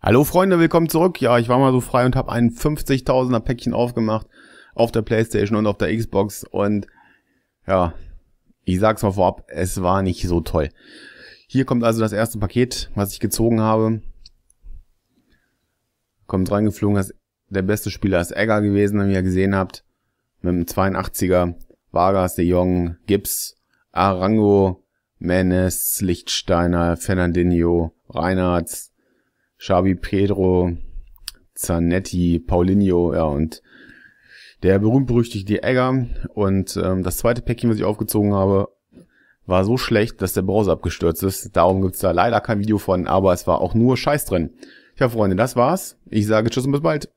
Hallo Freunde, willkommen zurück. Ja, ich war mal so frei und habe ein 50.000er Päckchen aufgemacht auf der Playstation und auf der Xbox und ja, ich sag's mal vorab, es war nicht so toll. Hier kommt also das erste Paket, was ich gezogen habe. Kommt reingeflogen, das, der beste Spieler ist Egger gewesen, wenn ihr gesehen habt. Mit dem 82er, Vargas, De Jong, Gibbs, Arango, Menes, Lichtsteiner, Fernandinho, Reinhardt, Xavi Pedro, Zanetti, Paulinho, ja, und der berühmt-berüchtigte Egger. Und ähm, das zweite Päckchen, was ich aufgezogen habe, war so schlecht, dass der Browser abgestürzt ist. Darum gibt's da leider kein Video von, aber es war auch nur Scheiß drin. Ja, Freunde, das war's. Ich sage Tschüss und bis bald.